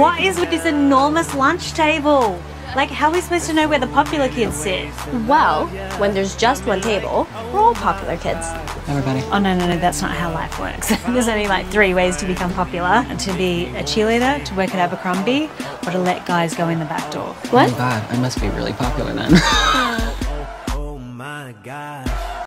What is with this enormous lunch table? Like, how are we supposed to know where the popular kids sit? Well, when there's just one table, we're all popular kids. Everybody. Oh, no, no, no, that's not how life works. There's only like three ways to become popular to be a cheerleader, to work at Abercrombie, or to let guys go in the back door. What? Oh God, I must be really popular then. Oh my God.